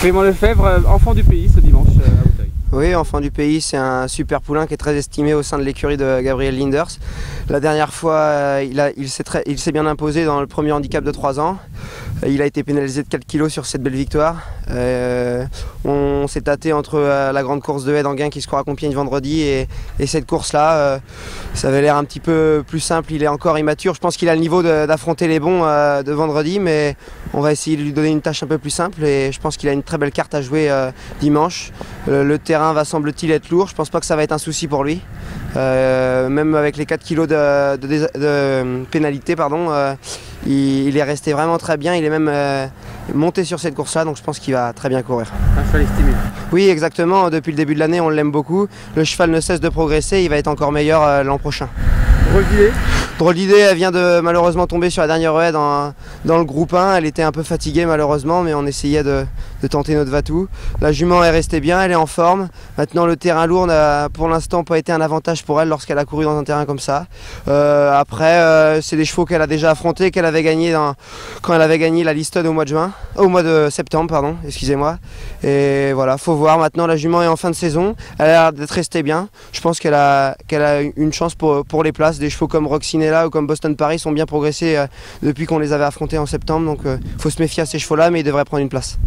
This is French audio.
Clément Lefebvre, enfant du pays ce dimanche euh. Oui, enfant du pays, c'est un super poulain qui est très estimé au sein de l'écurie de Gabriel Linders. La dernière fois, euh, il, s'est bien imposé dans le premier handicap de 3 ans. Il a été pénalisé de 4 kg sur cette belle victoire. Euh, on s'est tâté entre euh, la grande course de haie d'Anguin qui se croit à Compiègne vendredi et, cette course-là. Euh, ça avait l'air un petit peu plus simple. Il est encore immature. Je pense qu'il a le niveau d'affronter les bons de vendredi, mais on va essayer de lui donner une tâche un peu plus simple et je pense qu'il a une très belle carte à jouer dimanche. le terrain va semble-t-il être lourd. Je pense pas que ça va être un souci pour lui. même avec les 4 kg de, pénalité, pardon, il, est resté vraiment très bien. Il est même euh, monté sur cette course-là, donc je pense qu'il va très bien courir. Un cheval estimé. Oui, exactement. Depuis le début de l'année, on l'aime beaucoup. Le cheval ne cesse de progresser. Il va être encore meilleur euh, l'an prochain. Drôle d'idée Drôle d'idée, elle vient de malheureusement tomber sur la dernière haie dans, dans, le groupe 1. Elle était un peu fatiguée malheureusement, mais on essayait de, tenter notre Vatou. La jument est restée bien, elle est en forme. Maintenant, le terrain lourd n'a pour l'instant pas été un avantage pour elle lorsqu'elle a couru dans un terrain comme ça. Euh, après, euh, c'est des chevaux qu'elle a déjà affrontés, qu'elle avait gagné quand elle avait gagné la Liston au mois de juin, au mois de septembre, pardon, excusez-moi. Et voilà, faut voir. Maintenant, la jument est en fin de saison. Elle a l'air d'être restée bien. Je pense qu'elle a, une chance pour, les places des chevaux comme Roxinella ou comme Boston Paris sont bien progressés euh, depuis qu'on les avait affrontés en septembre. Donc il faut se méfier à ces chevaux-là, mais ils devraient prendre une place.